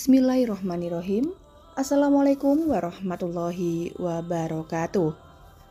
Bismillahirrohmanirrohim. Assalamualaikum warahmatullahi wabarakatuh.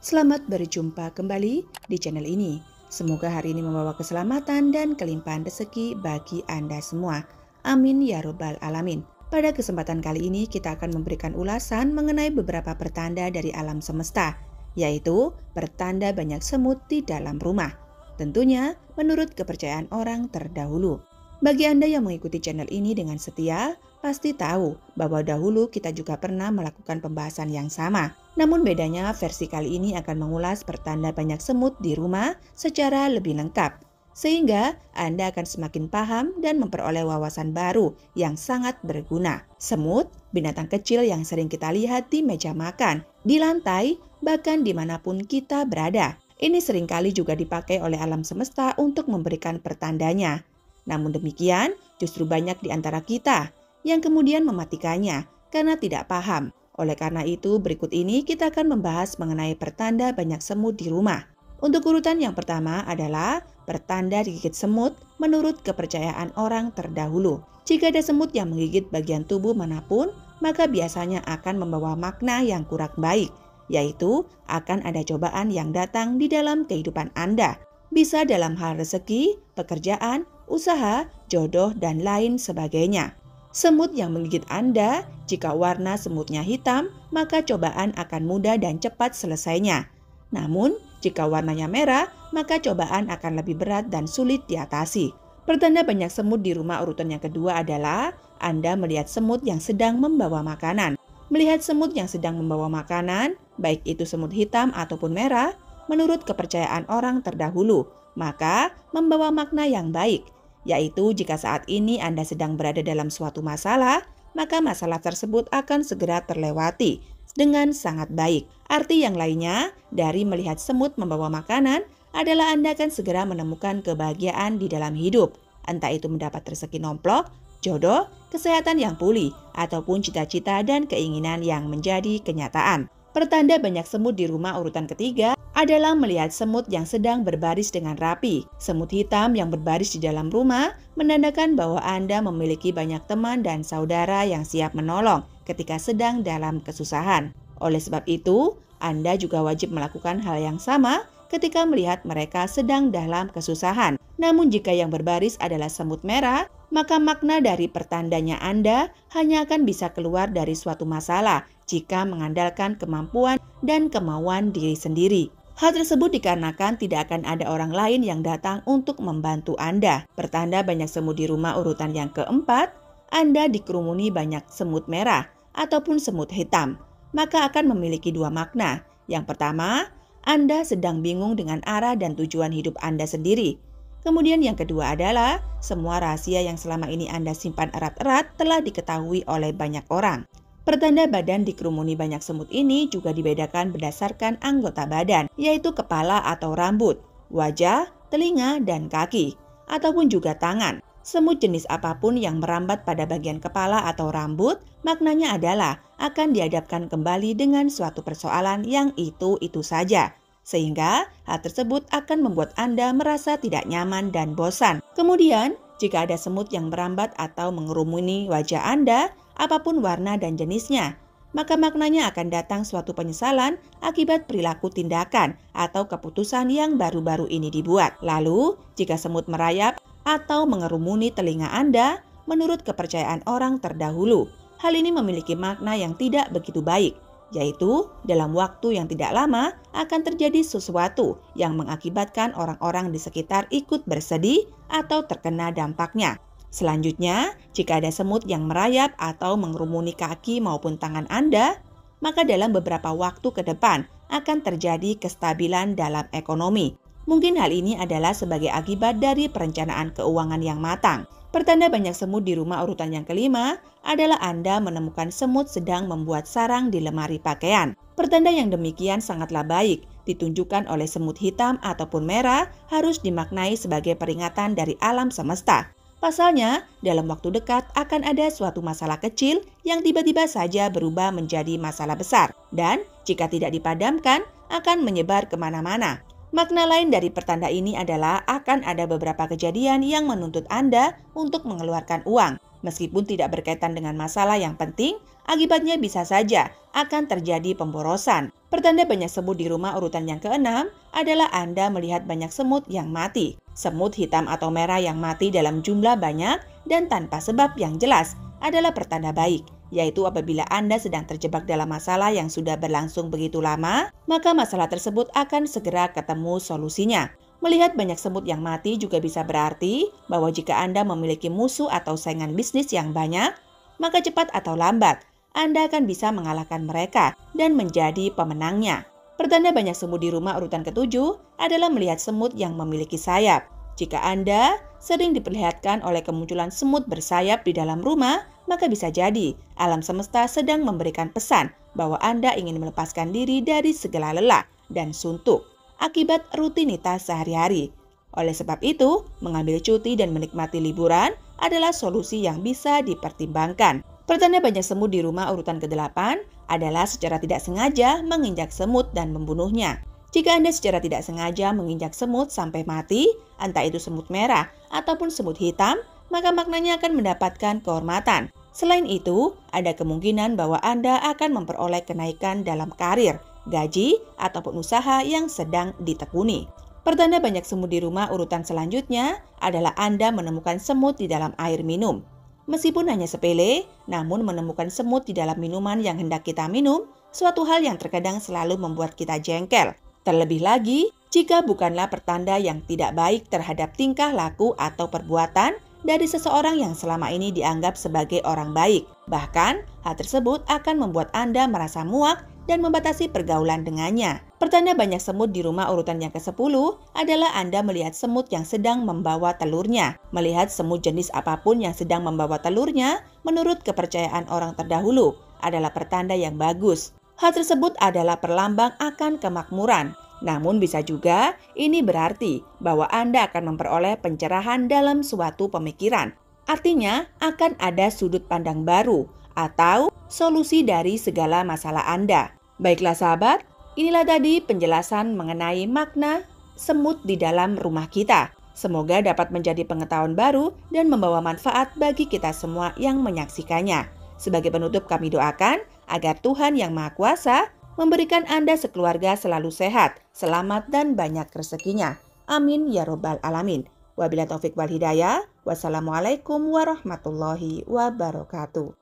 Selamat berjumpa kembali di channel ini. Semoga hari ini membawa keselamatan dan kelimpahan rezeki bagi Anda semua. Amin ya robbal alamin. Pada kesempatan kali ini kita akan memberikan ulasan mengenai beberapa pertanda dari alam semesta, yaitu pertanda banyak semut di dalam rumah. Tentunya menurut kepercayaan orang terdahulu. Bagi Anda yang mengikuti channel ini dengan setia, pasti tahu bahwa dahulu kita juga pernah melakukan pembahasan yang sama. Namun bedanya versi kali ini akan mengulas pertanda banyak semut di rumah secara lebih lengkap. Sehingga Anda akan semakin paham dan memperoleh wawasan baru yang sangat berguna. Semut, binatang kecil yang sering kita lihat di meja makan, di lantai, bahkan di mana pun kita berada. Ini sering kali juga dipakai oleh alam semesta untuk memberikan pertandanya. Namun demikian, justru banyak di antara kita yang kemudian mematikannya karena tidak paham. Oleh karena itu, berikut ini kita akan membahas mengenai pertanda banyak semut di rumah. Untuk urutan yang pertama adalah pertanda digigit semut menurut kepercayaan orang terdahulu. Jika ada semut yang menggigit bagian tubuh mana pun, maka biasanya akan membawa makna yang kurang baik, yaitu akan ada cobaan yang datang di dalam kehidupan Anda. Bisa dalam hal rezeki, pekerjaan, usaha, jodoh, dan lain sebagainya. Semut yang menggigit Anda, jika warna semutnya hitam, maka cobaan akan mudah dan cepat selesainya. Namun, jika warnanya merah, maka cobaan akan lebih berat dan sulit diatasi. Pertanda banyak semut di rumah urutan yang kedua adalah Anda melihat semut yang sedang membawa makanan. Melihat semut yang sedang membawa makanan, baik itu semut hitam ataupun merah, menurut kepercayaan orang terdahulu, maka membawa makna yang baik, yaitu jika saat ini Anda sedang berada dalam suatu masalah, maka masalah tersebut akan segera terlewati dengan sangat baik. Arti yang lainnya dari melihat semut membawa makanan adalah Anda akan segera menemukan kebahagiaan di dalam hidup, entah itu mendapat rezeki nomplok, jodoh, kesehatan yang pulih, ataupun cita-cita dan keinginan yang menjadi kenyataan. Pertanda banyak semut di rumah urutan ketiga adalah melihat semut yang sedang berbaris dengan rapi. Semut hitam yang berbaris di dalam rumah menandakan bahwa Anda memiliki banyak teman dan saudara yang siap menolong ketika sedang dalam kesusahan. Oleh sebab itu, Anda juga wajib melakukan hal yang sama ketika melihat mereka sedang dalam kesusahan. Namun jika yang berbaris adalah semut merah, maka makna dari pertandanya Anda hanya akan bisa keluar dari suatu masalah jika mengandalkan kemampuan dan kemauan diri sendiri. Hal tersebut dikarenakan tidak akan ada orang lain yang datang untuk membantu Anda. Pertanda banyak semut di rumah urutan yang keempat, Anda dikerumuni banyak semut merah ataupun semut hitam, maka akan memiliki dua makna. Yang pertama, Anda sedang bingung dengan arah dan tujuan hidup Anda sendiri. Kemudian yang kedua adalah semua rahasia yang selama ini Anda simpan erat-erat telah diketahui oleh banyak orang. Pertanda badan dikerumuni banyak semut ini juga dibedakan berdasarkan anggota badan, yaitu kepala atau rambut, wajah, telinga, dan kaki, ataupun juga tangan. Semut jenis apa pun yang merambat pada bagian kepala atau rambut, maknanya adalah akan dihadapkan kembali dengan suatu persoalan yang itu-itu saja, sehingga hal tersebut akan membuat Anda merasa tidak nyaman dan bosan. Kemudian, jika ada semut yang merambat atau mengerumuni wajah Anda, apa pun warna dan jenisnya, maka maknanya akan datang suatu penyesalan akibat perilaku tindakan atau keputusan yang baru-baru ini dibuat. Lalu, jika semut merayap atau mengerumuni telinga Anda, menurut kepercayaan orang terdahulu, hal ini memiliki makna yang tidak begitu baik yaitu dalam waktu yang tidak lama akan terjadi sesuatu yang mengakibatkan orang-orang di sekitar ikut bersedih atau terkena dampaknya. Selanjutnya, jika ada semut yang merayap atau mengerumuni kaki maupun tangan Anda, maka dalam beberapa waktu ke depan akan terjadi kestabilan dalam ekonomi. Mungkin hal ini adalah sebagai akibat dari perencanaan keuangan yang matang. Pertanda banyak semut di rumah urutan yang kelima adalah Anda menemukan semut sedang membuat sarang di lemari pakaian. Pertanda yang demikian sangatlah baik, ditunjukkan oleh semut hitam ataupun merah harus dimaknai sebagai peringatan dari alam semesta. Pasalnya, dalam waktu dekat akan ada suatu masalah kecil yang tiba-tiba saja berubah menjadi masalah besar, dan jika tidak dipadamkan, akan menyebar ke mana-mana. Makna lain dari pertanda ini adalah akan ada beberapa kejadian yang menuntut Anda untuk mengeluarkan uang. Meskipun tidak berkaitan dengan masalah yang penting, akibatnya bisa saja akan terjadi pemborosan. Pertanda banyak semut di rumah urutan yang keenam adalah Anda melihat banyak semut yang mati. Semut hitam atau merah yang mati dalam jumlah banyak dan tanpa sebab yang jelas adalah pertanda baik yaitu apabila Anda sedang terjebak dalam masalah yang sudah berlangsung begitu lama, maka masalah tersebut akan segera ketemu solusinya. Melihat banyak semut yang mati juga bisa berarti bahwa jika Anda memiliki musuh atau saingan bisnis yang banyak, maka cepat atau lambat Anda akan bisa mengalahkan mereka dan menjadi pemenangnya. Pertanda banyak semut di rumah urutan ketujuh adalah melihat semut yang memiliki sayap. Jika Anda sering diperlihatkan oleh kemunculan semut bersayap di dalam rumah, maka bisa jadi alam semesta sedang memberikan pesan bahwa Anda ingin melepaskan diri dari segala lelah dan suntuk akibat rutinitas sehari-hari. Oleh sebab itu, mengambil cuti dan menikmati liburan adalah solusi yang bisa dipertimbangkan. Pertanda banyak semut di rumah urutan ke-8 adalah secara tidak sengaja menginjak semut dan membunuhnya. Jika Anda secara tidak sengaja menginjak semut sampai mati, entah itu semut merah ataupun semut hitam, maka maknanya akan mendapatkan kehormatan. Selain itu, ada kemungkinan bahwa Anda akan memperoleh kenaikan dalam karir, gaji, ataupun usaha yang sedang ditekuni. Pertanda banyak semut di rumah urutan selanjutnya adalah Anda menemukan semut di dalam air minum. Meskipun hanya sepele, namun menemukan semut di dalam minuman yang hendak kita minum, suatu hal yang terkadang selalu membuat kita jengkel. Terlebih lagi, jika bukanlah pertanda yang tidak baik terhadap tingkah laku atau perbuatan dari seseorang yang selama ini dianggap sebagai orang baik. Bahkan, hal tersebut akan membuat Anda merasa muak dan membatasi pergaulan dengannya. Pertanda banyak semut di rumah urutan yang ke-10 adalah Anda melihat semut yang sedang membawa telurnya. Melihat semut jenis apa pun yang sedang membawa telurnya, menurut kepercayaan orang terdahulu, adalah pertanda yang bagus. Hal tersebut adalah perlambang akan kemakmuran. Namun bisa juga ini berarti bahwa Anda akan memperoleh pencerahan dalam suatu pemikiran. Artinya akan ada sudut pandang baru atau solusi dari segala masalah Anda. Baiklah sahabat, inilah tadi penjelasan mengenai makna semut di dalam rumah kita. Semoga dapat menjadi pengetahuan baru dan membawa manfaat bagi kita semua yang menyaksikannya. Sebagai penutup kami doakan agar Tuhan Yang Maha Kuasa memberikan Anda sekeluarga selalu sehat, selamat, dan banyak rezekinya. Amin ya Robbal 'Alamin. Wabillahi taufik wal hidayah. Wassalamualaikum warahmatullahi wabarakatuh.